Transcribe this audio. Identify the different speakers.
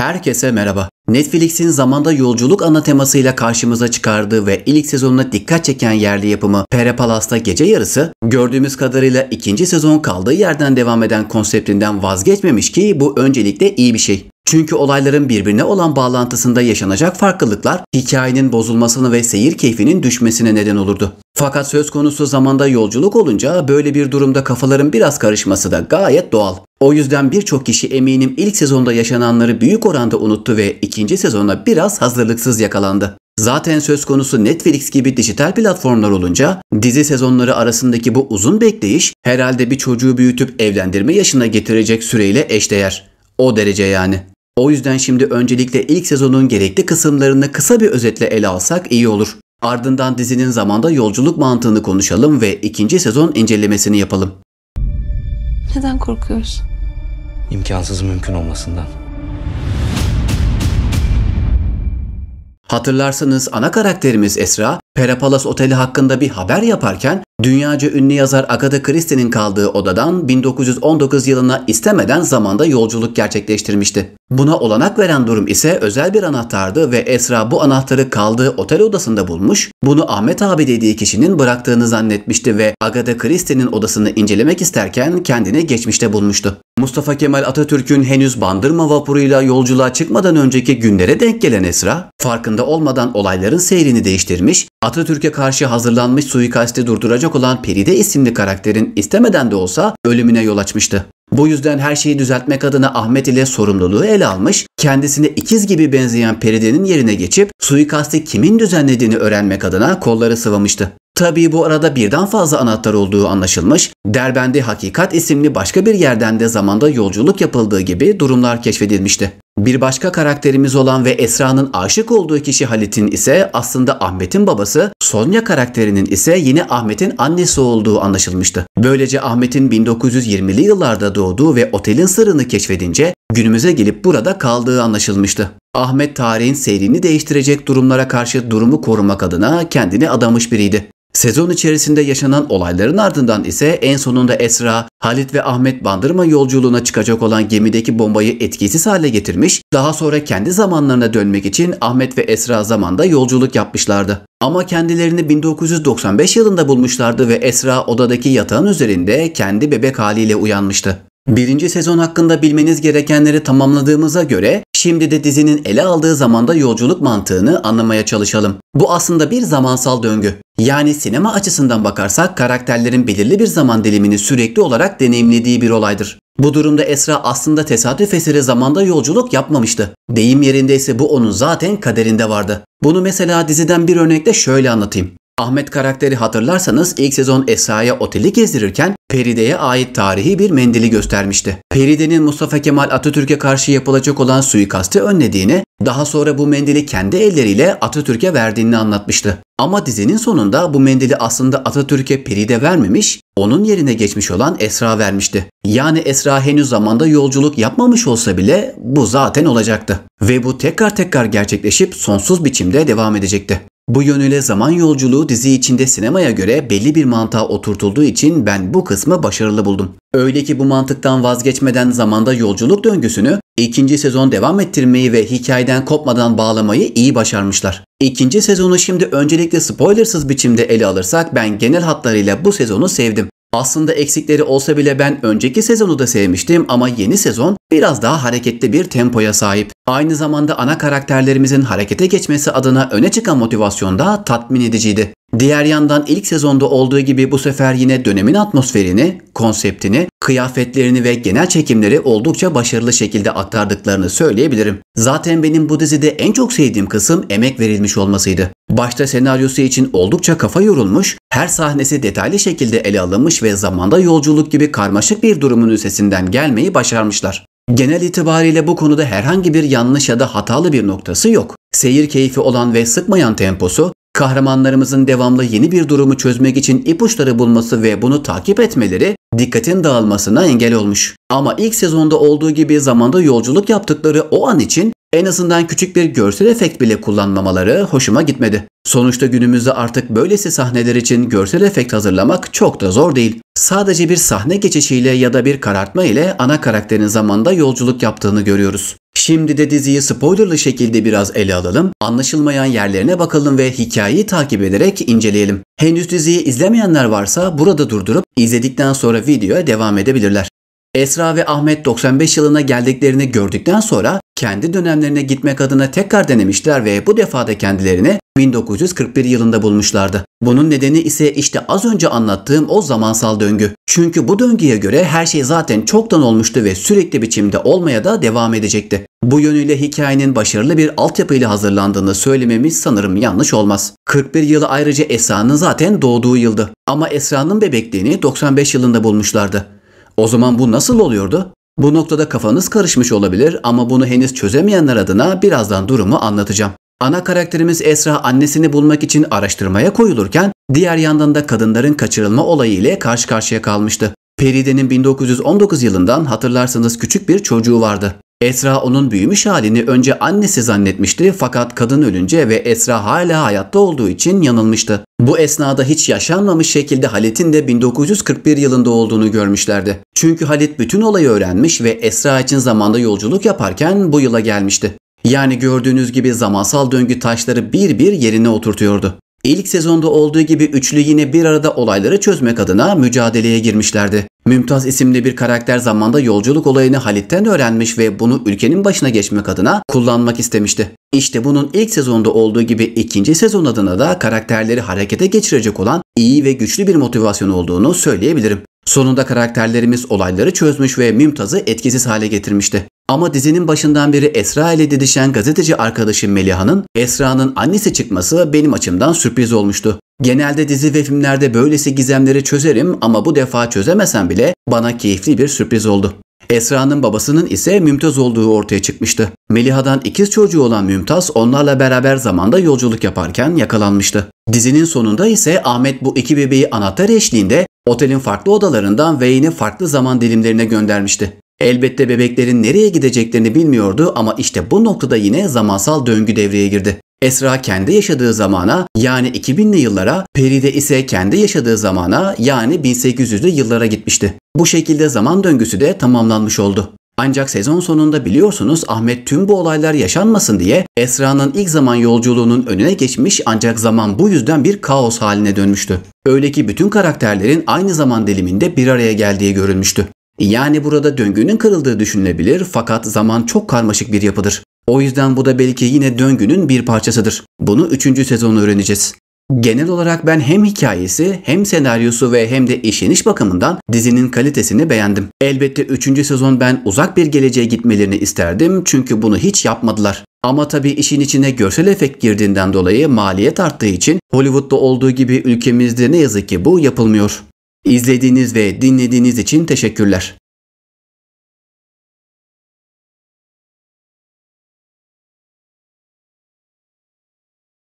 Speaker 1: Herkese merhaba. Netflix'in zamanda yolculuk ana temasıyla karşımıza çıkardığı ve ilk sezonuna dikkat çeken yerli yapımı Pere Palas'ta gece yarısı gördüğümüz kadarıyla ikinci sezon kaldığı yerden devam eden konseptinden vazgeçmemiş ki bu öncelikle iyi bir şey. Çünkü olayların birbirine olan bağlantısında yaşanacak farklılıklar hikayenin bozulmasını ve seyir keyfinin düşmesine neden olurdu. Fakat söz konusu zamanda yolculuk olunca böyle bir durumda kafaların biraz karışması da gayet doğal. O yüzden birçok kişi eminim ilk sezonda yaşananları büyük oranda unuttu ve ikinci sezona biraz hazırlıksız yakalandı. Zaten söz konusu Netflix gibi dijital platformlar olunca dizi sezonları arasındaki bu uzun bekleyiş herhalde bir çocuğu büyütüp evlendirme yaşına getirecek süreyle eşdeğer. O derece yani. O yüzden şimdi öncelikle ilk sezonun gerekli kısımlarını kısa bir özetle ele alsak iyi olur. Ardından dizinin zamanda yolculuk mantığını konuşalım ve ikinci sezon incelemesini yapalım.
Speaker 2: Neden korkuyoruz?
Speaker 3: İmkansız mümkün olmasından.
Speaker 1: Hatırlarsanız ana karakterimiz Esra, Perapalas Oteli hakkında bir haber yaparken dünyaca ünlü yazar Agatha Christie'nin kaldığı odadan 1919 yılına istemeden zamanda yolculuk gerçekleştirmişti. Buna olanak veren durum ise özel bir anahtardı ve Esra bu anahtarı kaldığı otel odasında bulmuş, bunu Ahmet abi dediği kişinin bıraktığını zannetmişti ve Agatha Christie'nin odasını incelemek isterken kendini geçmişte bulmuştu. Mustafa Kemal Atatürk'ün henüz bandırma vapuruyla yolculuğa çıkmadan önceki günlere denk gelen Esra, farkında olmadan olayların seyrini değiştirmiş, Atatürk'e karşı hazırlanmış suikasti durduracak olan Peride isimli karakterin istemeden de olsa ölümüne yol açmıştı. Bu yüzden her şeyi düzeltmek adına Ahmet ile sorumluluğu ele almış, kendisine ikiz gibi benzeyen Peride'nin yerine geçip suikasti kimin düzenlediğini öğrenmek adına kolları sıvamıştı. Tabii bu arada birden fazla anahtar olduğu anlaşılmış, Derbende Hakikat isimli başka bir yerden de zamanda yolculuk yapıldığı gibi durumlar keşfedilmişti. Bir başka karakterimiz olan ve Esra'nın aşık olduğu kişi Halit'in ise aslında Ahmet'in babası, Sonya karakterinin ise yine Ahmet'in annesi olduğu anlaşılmıştı. Böylece Ahmet'in 1920'li yıllarda doğduğu ve otelin sırrını keşfedince günümüze gelip burada kaldığı anlaşılmıştı. Ahmet tarihin seyrini değiştirecek durumlara karşı durumu korumak adına kendini adamış biriydi. Sezon içerisinde yaşanan olayların ardından ise en sonunda Esra, Halit ve Ahmet bandırma yolculuğuna çıkacak olan gemideki bombayı etkisiz hale getirmiş, daha sonra kendi zamanlarına dönmek için Ahmet ve Esra zamanda yolculuk yapmışlardı. Ama kendilerini 1995 yılında bulmuşlardı ve Esra odadaki yatağın üzerinde kendi bebek haliyle uyanmıştı. Birinci sezon hakkında bilmeniz gerekenleri tamamladığımıza göre şimdi de dizinin ele aldığı zamanda yolculuk mantığını anlamaya çalışalım. Bu aslında bir zamansal döngü. Yani sinema açısından bakarsak karakterlerin belirli bir zaman dilimini sürekli olarak deneyimlediği bir olaydır. Bu durumda Esra aslında tesadüf eseri zamanda yolculuk yapmamıştı. Deyim yerindeyse bu onun zaten kaderinde vardı. Bunu mesela diziden bir örnekle şöyle anlatayım. Ahmet karakteri hatırlarsanız ilk sezon Esra'ya oteli gezdirirken Peride'ye ait tarihi bir mendili göstermişti. Peride'nin Mustafa Kemal Atatürk'e karşı yapılacak olan suikasti önlediğini, daha sonra bu mendili kendi elleriyle Atatürk'e verdiğini anlatmıştı. Ama dizinin sonunda bu mendili aslında Atatürk'e Peride vermemiş, onun yerine geçmiş olan Esra vermişti. Yani Esra henüz zamanda yolculuk yapmamış olsa bile bu zaten olacaktı. Ve bu tekrar tekrar gerçekleşip sonsuz biçimde devam edecekti. Bu yönüyle zaman yolculuğu dizi içinde sinemaya göre belli bir mantığa oturtulduğu için ben bu kısmı başarılı buldum. Öyle ki bu mantıktan vazgeçmeden zamanda yolculuk döngüsünü ikinci sezon devam ettirmeyi ve hikayeden kopmadan bağlamayı iyi başarmışlar. İkinci sezonu şimdi öncelikle spoilersız biçimde ele alırsak ben genel hatlarıyla bu sezonu sevdim. Aslında eksikleri olsa bile ben önceki sezonu da sevmiştim ama yeni sezon biraz daha hareketli bir tempoya sahip. Aynı zamanda ana karakterlerimizin harekete geçmesi adına öne çıkan motivasyon da tatmin ediciydi. Diğer yandan ilk sezonda olduğu gibi bu sefer yine dönemin atmosferini, konseptini, kıyafetlerini ve genel çekimleri oldukça başarılı şekilde aktardıklarını söyleyebilirim. Zaten benim bu dizide en çok sevdiğim kısım emek verilmiş olmasıydı. Başta senaryosu için oldukça kafa yorulmuş, her sahnesi detaylı şekilde ele alınmış ve zamanda yolculuk gibi karmaşık bir durumun üstesinden gelmeyi başarmışlar. Genel itibariyle bu konuda herhangi bir yanlış ya da hatalı bir noktası yok. Seyir keyfi olan ve sıkmayan temposu, kahramanlarımızın devamlı yeni bir durumu çözmek için ipuçları bulması ve bunu takip etmeleri dikkatin dağılmasına engel olmuş. Ama ilk sezonda olduğu gibi zamanda yolculuk yaptıkları o an için En azından küçük bir görsel efekt bile kullanmamaları hoşuma gitmedi. Sonuçta günümüzde artık böylesi sahneler için görsel efekt hazırlamak çok da zor değil. Sadece bir sahne geçişiyle ya da bir karartma ile ana karakterin zamanda yolculuk yaptığını görüyoruz. Şimdi de diziyi spoilerlı şekilde biraz ele alalım, anlaşılmayan yerlerine bakalım ve hikayeyi takip ederek inceleyelim. Henüz diziyi izlemeyenler varsa burada durdurup izledikten sonra videoya devam edebilirler. Esra ve Ahmet 95 yılına geldiklerini gördükten sonra kendi dönemlerine gitmek adına tekrar denemişler ve bu defa da kendilerini 1941 yılında bulmuşlardı. Bunun nedeni ise işte az önce anlattığım o zamansal döngü. Çünkü bu döngüye göre her şey zaten çoktan olmuştu ve sürekli biçimde olmaya da devam edecekti. Bu yönüyle hikayenin başarılı bir altyapıyla hazırlandığını söylememiz sanırım yanlış olmaz. 41 yılı ayrıca Esra'nın zaten doğduğu yıldı. Ama Esra'nın bebekliğini 95 yılında bulmuşlardı. O zaman bu nasıl oluyordu? Bu noktada kafanız karışmış olabilir ama bunu henüz çözemeyenler adına birazdan durumu anlatacağım. Ana karakterimiz Esra annesini bulmak için araştırmaya koyulurken diğer yandan da kadınların kaçırılma olayı ile karşı karşıya kalmıştı. Peride'nin 1919 yılından hatırlarsanız küçük bir çocuğu vardı. Esra onun büyümüş halini önce annesi zannetmişti fakat kadın ölünce ve Esra hala hayatta olduğu için yanılmıştı. Bu esnada hiç yaşanmamış şekilde Halit'in de 1941 yılında olduğunu görmüşlerdi. Çünkü Halit bütün olayı öğrenmiş ve Esra için zamanda yolculuk yaparken bu yıla gelmişti. Yani gördüğünüz gibi zamansal döngü taşları bir bir yerine oturtuyordu. İlk sezonda olduğu gibi üçlü yine bir arada olayları çözmek adına mücadeleye girmişlerdi. Mümtaz isimli bir karakter zamanda yolculuk olayını Halit'ten öğrenmiş ve bunu ülkenin başına geçmek adına kullanmak istemişti. İşte bunun ilk sezonda olduğu gibi ikinci sezon adına da karakterleri harekete geçirecek olan iyi ve güçlü bir motivasyon olduğunu söyleyebilirim. Sonunda karakterlerimiz olayları çözmüş ve Mümtaz'ı etkisiz hale getirmişti. Ama dizinin başından beri Esra ile didişen gazeteci arkadaşı Meliha'nın Esra'nın annesi çıkması benim açımdan sürpriz olmuştu. Genelde dizi ve filmlerde böylesi gizemleri çözerim ama bu defa çözemesem bile bana keyifli bir sürpriz oldu. Esra'nın babasının ise Mümtaz olduğu ortaya çıkmıştı. Meliha'dan ikiz çocuğu olan Mümtaz onlarla beraber zamanda yolculuk yaparken yakalanmıştı. Dizinin sonunda ise Ahmet bu iki bebeği anahtar eşliğinde otelin farklı odalarından yine farklı zaman dilimlerine göndermişti. Elbette bebeklerin nereye gideceklerini bilmiyordu ama işte bu noktada yine zamansal döngü devreye girdi. Esra kendi yaşadığı zamana yani 2000'li yıllara, Peride ise kendi yaşadığı zamana yani 1800'lü yıllara gitmişti. Bu şekilde zaman döngüsü de tamamlanmış oldu. Ancak sezon sonunda biliyorsunuz Ahmet tüm bu olaylar yaşanmasın diye Esra'nın ilk zaman yolculuğunun önüne geçmiş ancak zaman bu yüzden bir kaos haline dönmüştü. Öyle ki bütün karakterlerin aynı zaman diliminde bir araya geldiği görülmüştü. Yani burada döngünün kırıldığı düşünülebilir fakat zaman çok karmaşık bir yapıdır. O yüzden bu da belki yine döngünün bir parçasıdır. Bunu 3. sezonu öğreneceğiz. Genel olarak ben hem hikayesi hem senaryosu ve hem de işleniş bakımından dizinin kalitesini beğendim. Elbette 3. sezon ben uzak bir geleceğe gitmelerini isterdim çünkü bunu hiç yapmadılar. Ama tabii işin içine görsel efekt girdiğinden dolayı maliyet arttığı için Hollywood'da olduğu gibi ülkemizde ne yazık ki bu yapılmıyor. İzlediğiniz ve dinlediğiniz için teşekkürler.